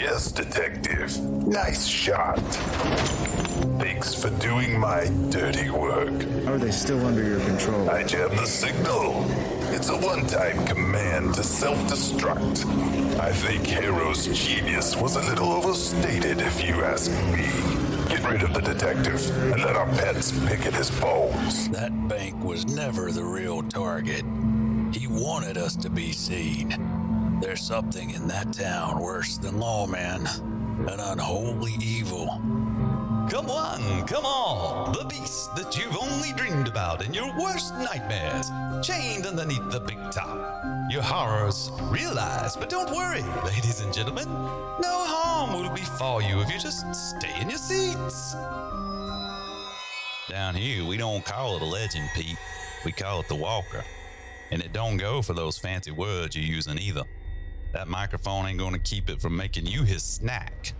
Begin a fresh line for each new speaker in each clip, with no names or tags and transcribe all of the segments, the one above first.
Yes, detective. Nice shot. Thanks for doing my dirty work.
How are they still under your control?
I jam the signal. It's a one time command to self destruct. I think Harrow's genius was a little overstated, if you ask me. Get rid of the detective and let our pets pick at his bones.
That bank was never the real target. He wanted us to be seen. There's something in that town worse than lawman an unholy evil.
Come on, come on! The beast that you've only dreamed about in your worst nightmares, chained underneath the big top. Your horrors realized, but don't worry, ladies and gentlemen. No harm will befall you if you just stay in your seats. Down here, we don't call it a legend, Pete. We call it the Walker. And it don't go for those fancy words you're using either. That microphone ain't gonna keep it from making you his snack.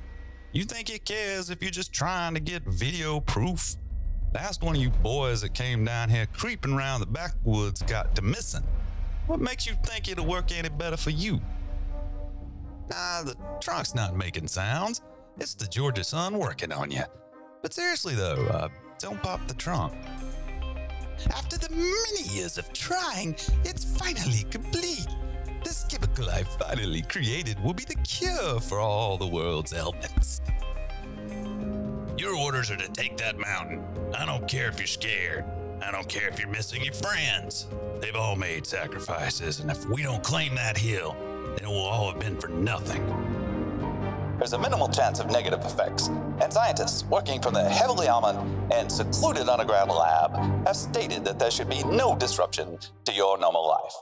You think it cares if you're just trying to get video proof? Last one of you boys that came down here creeping around the backwoods got to missing. What makes you think it'll work any better for you? Nah, the trunk's not making sounds. It's the Georgia sun working on you. But seriously though, uh, don't pop the trunk. After the many years of trying, it's finally complete. This I finally created will be the cure for all the world's ailments. Your orders are to take that mountain. I don't care if you're scared. I don't care if you're missing your friends. They've all made sacrifices, and if we don't claim that hill, then it will all have been for nothing. There's a minimal chance of negative effects, and scientists working from the heavily armored and secluded underground lab have stated that there should be no disruption to your normal life.